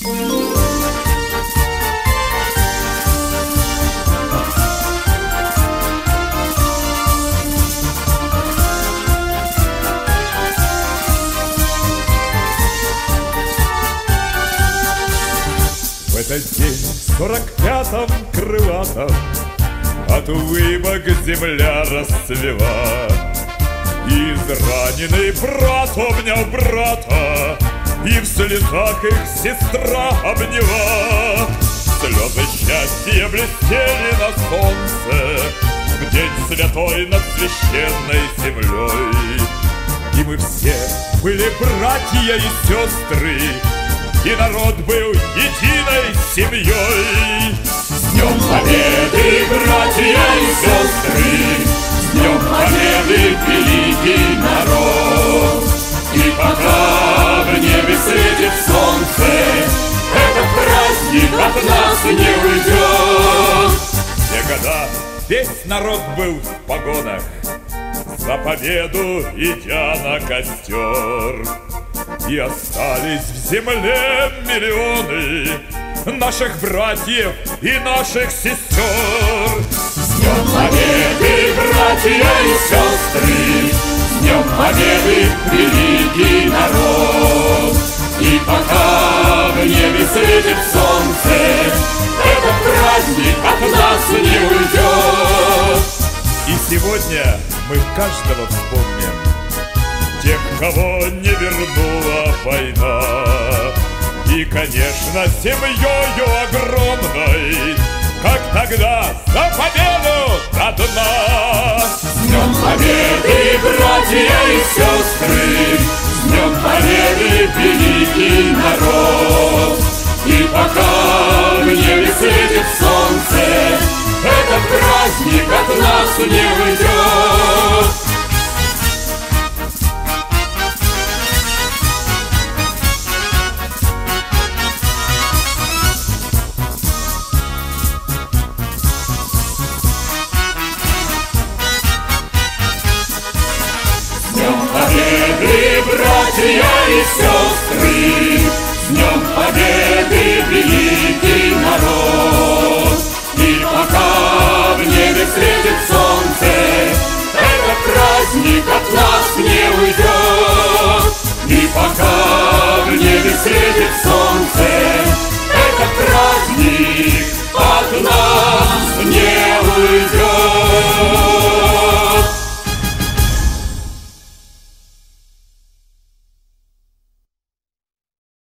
В этот день, в сорок пятом крылатом, От улыбок земля расцвела. Израненный брат обнял в слезах их сестра обняла. Слезы счастья блестели на солнце В день святой над священной землей. И мы все были братья и сестры, И народ был единой семьей. С Днем Победы, братья и сестры! С Днем Победы, великий народ! Нас не уйдет. Все года. Весь народ был в погонах, За победу идя на костер. И остались в земле миллионы Наших братьев и наших сестер С Днем Победы, братья и сестры С Днем Победы, великий народ! И пока в небе светит солнце Этот праздник от нас не уйдет И сегодня мы каждого вспомним. Тех, кого не вернула война. И, конечно, семьёю огромной Как тогда за победу до дна С Днем Победы, братья и сестры С Днем Победы, великий народ! И пока братья и сестры! С Днем Победы, великий народ! И пока в небе светит солнце, Этот праздник от нас не уйдет. И пока в небе светит солнце,